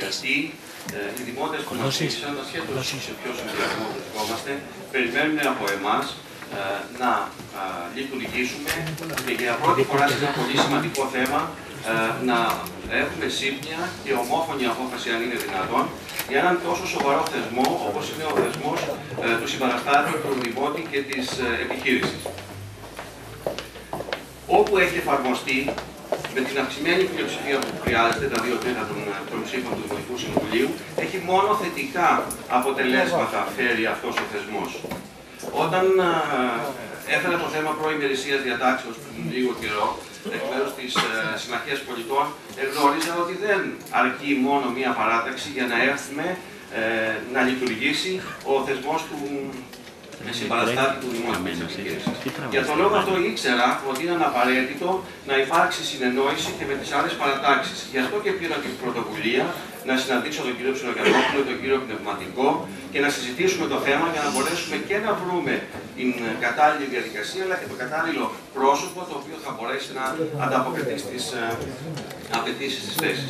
Γιατί ε, οι δημότες που μας ζήτησαν, ασχέτως σε ποιος συνδυασμό βρισκόμαστε, περιμένουν από εμάς ε, να ε, λειτουργήσουμε και για πρώτη φορά σε ένα πολύ σημαντικό θέμα ε, να έχουμε σύμπνοια και ομόφωνη απόφαση, αν είναι δυνατόν, για έναν τόσο σοβαρό θεσμό όπως είναι ο θεσμός του συμπαραστάτου, του Δημότη και της επιχείρησης. Όπου έχει εφαρμοστεί με την αυξημένη πλειοψηφία που χρειάζεται, τα δύο τρίτα των, των ψήφων του Δημοτικού Συμβουλίου, έχει μόνο θετικά αποτελέσματα φέρει αυτός ο θεσμός. Όταν έφερα το θέμα προημερησίας διατάξεως πριν λίγο καιρό, εκ μέρους της ε, Συμμαχίας Πολιτών, γνώριζα ότι δεν αρκεί μόνο μία παράταξη για να έρθουμε ε, να λειτουργήσει ο θεσμός του με συμπαραστάτη του Δημόσιου Για τον λόγο αυτό ήξερα ότι ήταν απαραίτητο να υπάρξει συνεννόηση και με τις άλλες παρατάξεις. Γι' αυτό και πήρα την πρωτοβουλία να συναντήσω τον κύριο Ψιλοκαρνόπουλο, τον κύριο Πνευματικό και να συζητήσουμε το θέμα για να μπορέσουμε και να βρούμε την κατάλληλη διαδικασία αλλά και το κατάλληλο πρόσωπο το οποίο θα μπορέσει να ανταποκριθεί στις ε, απαιτήσεις τη θέση.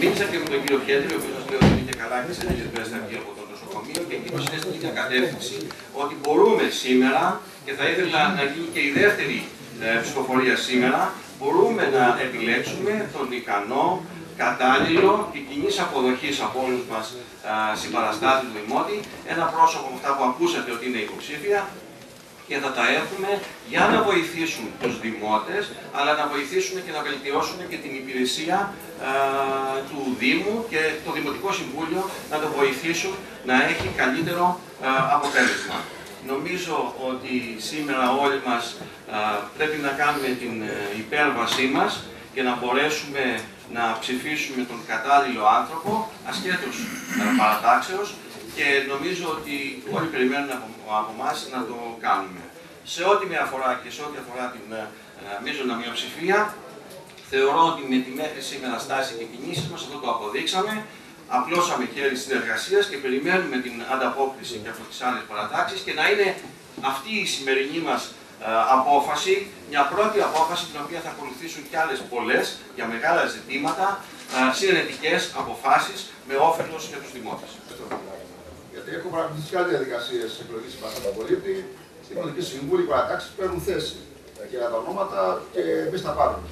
Μίλησα και με τον κύριο Χέντρη, ο οποίος σα λέω ότι είναι και καλά και σε λίγες μέρες θα βγει από το νοσοκομείο και εκείνο είναι στην ίδια κατεύθυνση ότι μπορούμε σήμερα και θα ήθελα να γίνει και η δεύτερη ε, ψηφοφορία σήμερα, μπορούμε να επιλέξουμε τον ικανό, κατάλληλο και κοινής αποδοχής από όλους μας συμπαραστάτη του Δημότη, ένα πρόσωπο με αυτά που ακούσατε ότι είναι υποψήφια, και θα τα έχουμε για να βοηθήσουν τους δημότες, αλλά να βοηθήσουν και να βελτιώσουν και την υπηρεσία του Δήμου και το Δημοτικό Συμβούλιο να το βοηθήσουν να έχει καλύτερο αποτέλεσμα. Νομίζω ότι σήμερα όλοι μας πρέπει να κάνουμε την ε, υπέρβασή μας και να μπορέσουμε να ψηφίσουμε τον κατάλληλο άνθρωπο, ασχέτως παρατάξεως, και νομίζω ότι όλοι περιμένουν από, από εμά να το κάνουμε. Σε ό,τι με αφορά και σε ό,τι αφορά την uh, μείζωνα μειοψηφία, θεωρώ ότι με τη μέχρι σήμερα στάση και κινήσεις μας αυτό το αποδείξαμε. Απλώσαμε χέρι συνεργασίας και περιμένουμε την ανταπόκριση και από τις άλλες παρατάξεις και να είναι αυτή η σημερινή μας απόφαση, μια πρώτη απόφαση την οποία θα ακολουθήσουν και άλλες πολλές για μεγάλα ζητήματα, συνενετικές αποφάσεις με όφελος για τους δημότε. Έχω πραγματικά άλλε διαδικασίες εκλογής του πολίτη. Στην Πολιτική Συμβούλη οι παρατάξεις παίρνουν θέση για τα ονόματα και εμείς τα πάρουμε.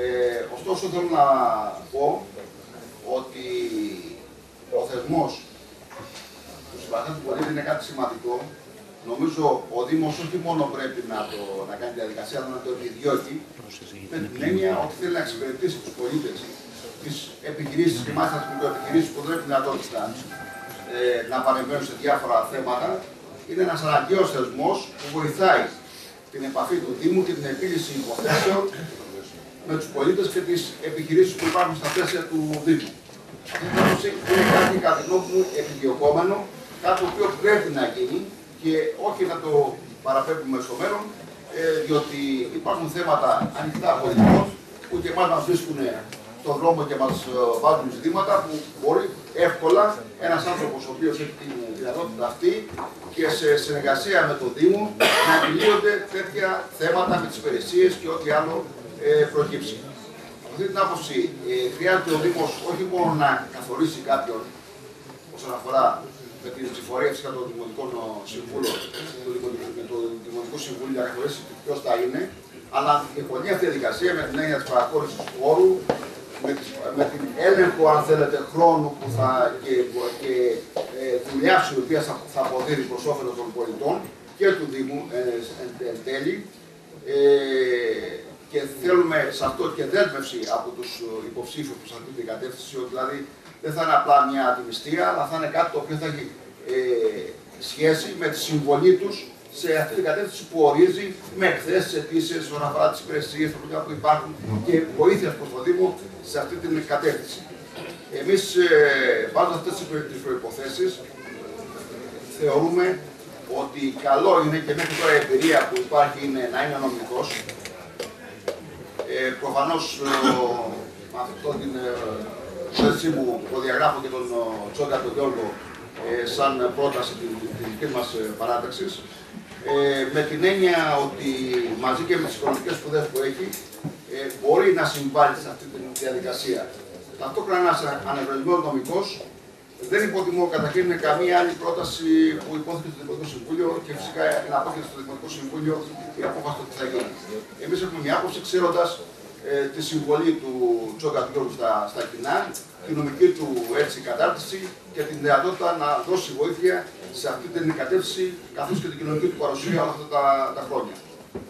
Ε, ωστόσο, θέλω να πω ότι ο θεσμός του συμπαθητή του πολίτη είναι κάτι σημαντικό. Νομίζω ο Δήμος όχι μόνο πρέπει να, το, να κάνει τη διαδικασία, αλλά να το επιδιώκει με την έννοια ότι θέλει να εξυπηρετήσει τους πολίτες, τις επιχειρήσεις και μάλιστα τις μικροεπιχειρήσεις που δεν έχουν δυνατότητα ε, να παρεμβαίνουν σε διάφορα θέματα. Είναι ένας αναγκαίος θεσμός που βοηθάει την επαφή του Δήμου και την επίλυση υποθέσεων με τους πολίτες και τις επιχειρήσεις που υπάρχουν στα πλαίσια του Δήμου. Αυτή είναι κάτι κατά μου επιδιωκόμενο, κάτι το οποίο πρέπει να γίνει και όχι να το παραπέμπουμε στο μέλλον, ε, διότι υπάρχουν θέματα ανοιχτά πολιτικών που και εμάς μας βρίσκουν στον δρόμο και μας ε, βάζουν ζητήματα που μπορεί εύκολα ένας άνθρωπος ο οποίος έχει την δυνατότητα αυτή και σε συνεργασία με τον Δήμο να επιλύονται τέτοια θέματα με τις υπηρεσίες και ό,τι άλλο ε, προκύψει. Από αυτή την άποψη, ε, χρειάζεται ο Δήμος όχι μόνο να καθορίσει κάποιον όσον αφορά με την ψηφορία φυσικά των Δημοτικών Συμβούλων, με το Δημοτικό Συμβούλιο να καθορίσει ποιος θα είναι, αλλά η φωνή αυτή διαδικασία με την έννοια της παραχώρησης του όρου, με, με την έλεγχο, αν θέλετε, χρόνου που θα, και, και ε, δουλειάς η οποία θα, θα αποδίδει προς όφελος των πολιτών και του Δήμου ε, εν, εν τέλει. Ε, και θέλουμε σε αυτό και δέσμευση από τους υποψήφιους προ αυτή την κατεύθυνση, ότι δηλαδή δεν θα είναι απλά μια αντιμιστία, αλλά θα είναι κάτι το οποίο θα έχει ε, σχέση με τη συμβολή τους σε αυτή την κατεύθυνση που ορίζει με εκθέσεις, αιτήσεις, όσον αφορά τις υπηρεσίες, τα που υπάρχουν και βοήθεια προς το Δήμο σε αυτή την κατεύθυνση. Εμείς, ε, αυτές τις προποθέσει, θεωρούμε ότι καλό είναι και μέχρι τώρα η εμπειρία που υπάρχει είναι να είναι νομικός. Ε, Προφανώς με αυτό την θέση μου διαγράφω και τον Τσόγκα τον Γιώργο ε, σαν πρόταση τη δική μας ε, παράταξης. Ε, με την έννοια ότι μαζί και με τις οικονομικές σπουδές που έχει, ε, μπορεί να συμβάλλει σε αυτή τη διαδικασία. ταυτόχρονα ένας ανεβρεσμένο νομικός δεν υποτιμώ καταρχήν καμία άλλη πρόταση που υπόθηκε στο Δημοτικό Συμβούλιο και φυσικά είναι απόκειται στο Δημοτικό Συμβούλιο η απόφαση του τι θα γίνει. Εμείς έχουμε μια άποψη ξέροντας ε, τη συμβολή του Τζόγκα του στα, στα κοινά, τη νομική του έτσι κατάρτιση και την δυνατότητα να δώσει βοήθεια σε αυτή την κατεύθυνση καθώς και την κοινωνική του παρουσία όλα αυτά τα, τα χρόνια.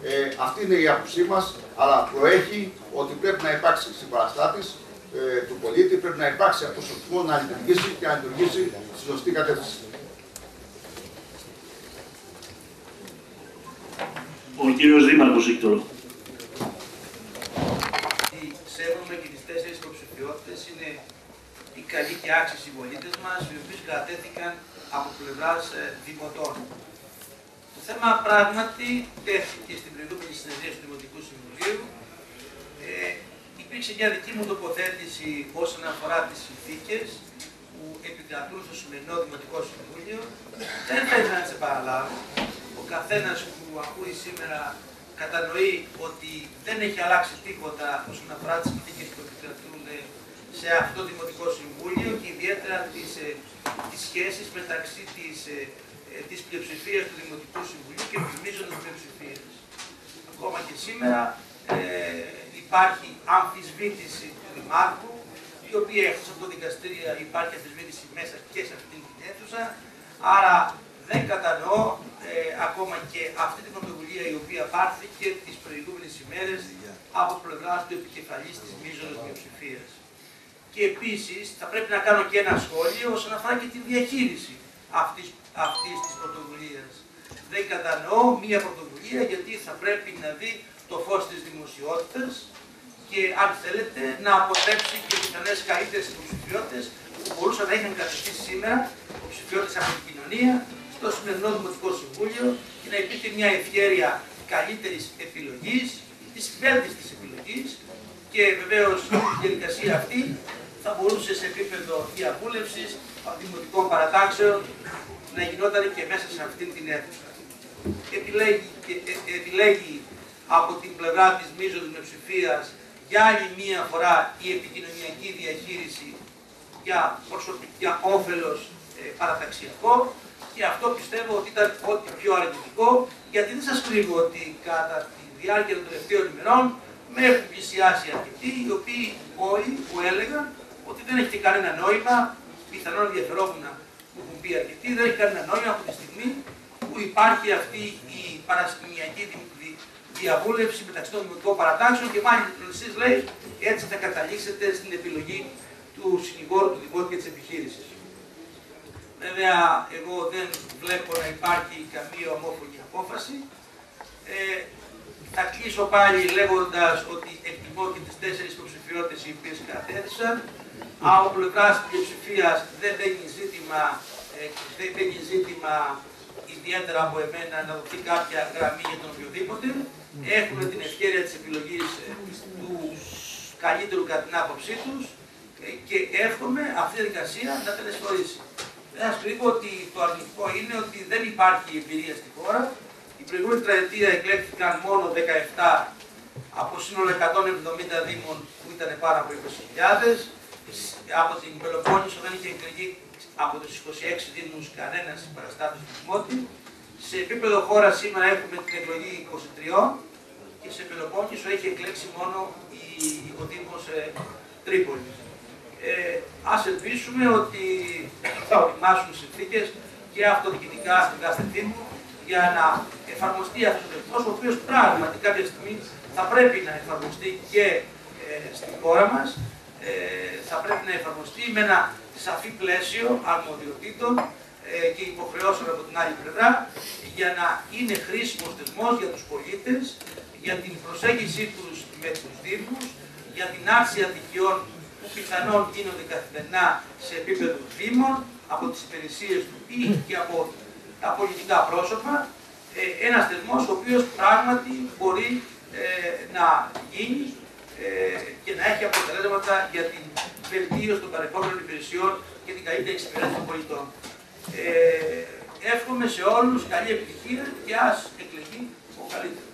Ε, αυτή είναι η άποψή μας, αλλά προέχει ότι πρέπει να υπάρξει συμπαραστάτης ε, του πολίτη, πρέπει να υπάρξει αυτός ο να λειτουργήσει και να λειτουργήσει στη σωστή κατεύθυνση. Ο κύριος Δήμαρχος έχει το λόγο. Σέβομαι και τι τέσσερι υποψηφιότητε είναι οι καλοί και άξιοι συμπολίτες μας, οι οποίοι κατέθηκαν από πλευράς ε, δημοτών. Το θέμα πράγματι τέθηκε στην προηγούμενη συνεδρία του Δημοτικού Συμβουλίου. Ε, υπήρξε μια δική μου τοποθέτηση όσον αφορά τις συνθήκες που επικρατούν στο σημερινό Δημοτικό Συμβούλιο. Δεν θα ήθελα να τι επαναλάβω. Ο καθένας που ακούει σήμερα κατανοεί ότι δεν έχει αλλάξει τίποτα όσον αφορά τις συνθήκες που επικρατούν σε αυτό το Δημοτικό Συμβούλιο και ιδιαίτερα τις, ε, τις σχέσεις μεταξύ της, ε, ε, της πλειοψηφίας του Δημοτικού Συμβουλίου και της μείζωνας πλειοψηφίας. Ακόμα και σήμερα ε, υπάρχει αμφισβήτηση του Δημάρχου, η οποία εκτός από το δικαστήριο υπάρχει αμφισβήτηση μέσα και σε αυτήν την αίθουσα, άρα δεν κατανοώ ε, ακόμα και αυτή την πρωτοβουλία η οποία πάρθηκε τις προηγούμενες ημέρες από πλευράς του επικεφαλής της μείζωνας πλειοψηφίας. Και επίσης θα πρέπει να κάνω και ένα σχόλιο όσον αφορά και τη διαχείριση αυτής, αυτής της πρωτοβουλίας. Δεν κατανοώ μία πρωτοβουλία γιατί θα πρέπει να δει το φως της δημοσιότητας και αν θέλετε να αποτρέψει και πιθανές καλύτερες υποψηφιότητες που μπορούσαν να είχαν κατευθύνει σήμερα υποψηφιότητες από την κοινωνία στο σημερινό Δημοτικό Συμβούλιο και να υπήρχε μια ευκαιρία καλύτερης επιλογής, της βέλτιστης επιλογής και βεβαίως η διαδικασία αυτή θα μπορούσε σε επίπεδο διαβούλευση δημοτικών παρατάξεων να γινόταν και μέσα σε αυτήν την αίθουσα. Επιλέγει, ε, ε, επιλέγει από την πλευρά της μείζωνης μειοψηφίας για άλλη μία φορά η επικοινωνιακή διαχείριση για, για όφελος ε, παραταξιακό και αυτό πιστεύω ότι ήταν ό,τι πιο αρνητικό γιατί δεν σας κρύβω ότι κατά τη διάρκεια των τελευταίων ημερών με έχουν πλησιάσει αρκετοί οι οποίοι όλοι που έλεγαν ότι δεν έχει κανένα νόημα, πιθανόν ενδιαφερόμενα που έχουν πει αρκετοί, δεν έχει κανένα νόημα από τη στιγμή που υπάρχει αυτή η παρασκηνιακή διαβούλευση μεταξύ των δημοτικών παρατάξεων και μάλιστα εσείς λέει έτσι θα καταλήξετε στην επιλογή του συνηγόρου του δημότου και της επιχείρησης. Βέβαια, εγώ δεν βλέπω να υπάρχει καμία ομόφωνη απόφαση. Ε, θα κλείσω πάλι λέγοντας ότι εκτιμώ και τις τέσσερις υποψηφιότητες οι οποίες κατέθεσαν. Από πλευράς πλειοψηφίας δεν μπαίνει ζήτημα, ε, δεν μπαίνει ζήτημα ιδιαίτερα από εμένα να δοθεί κάποια γραμμή για τον οποιοδήποτε. Έχουμε την ευκαιρία της επιλογής ε, τους καλύτερου κατά την άποψή τους ε, και εύχομαι αυτή η διαδικασία να τελεσφορήσει. Δεν σα κρύβω ότι το αρνητικό είναι ότι δεν υπάρχει εμπειρία στη χώρα. Η προηγούμενη τριετία εκλέχθηκαν μόνο 17 από σύνολο 170 δήμων που ήταν πάνω από 20.000. Από την Πελοπόννησο δεν είχε εκλεγεί από τους 26 δήμους κανένας παραστάτης του Δημότη. Σε επίπεδο χώρα σήμερα έχουμε την εκλογή 23 και σε Πελοπόννησο έχει εκλέξει μόνο η, ο Δήμος ε, Τρίπολης. Ε, ας ελπίσουμε ότι θα οριμάσουν συνθήκες και αυτοδιοικητικά στην κάθε Δήμο για να εφαρμοστεί αυτός ο ρυθμός, ο οποίος πράγματι κάποια στιγμή θα πρέπει να εφαρμοστεί και ε, στην χώρα μας, ε, θα πρέπει να εφαρμοστεί με ένα σαφή πλαίσιο αρμοδιοτήτων ε, και υποχρεώσεων από την άλλη πλευρά για να είναι χρήσιμος θεσμός για τους πολίτες, για την προσέγγιση τους με τους Δήμους, για την άρση αδικιών που πιθανόν γίνονται καθημερινά σε επίπεδο Δήμων, από τις υπηρεσίες του ή και από τα πολιτικά πρόσωπα, ε, ένας θεσμός ο οποίος πράγματι μπορεί ε, να γίνει ε, και να έχει αποτελέσματα για την βελτίωση των παρεχόμενων υπηρεσιών και την καλύτερη εξυπηρέτηση των πολιτών. Ε, εύχομαι σε όλους καλή επιτυχία και ας εκλεγεί ο καλύτερος.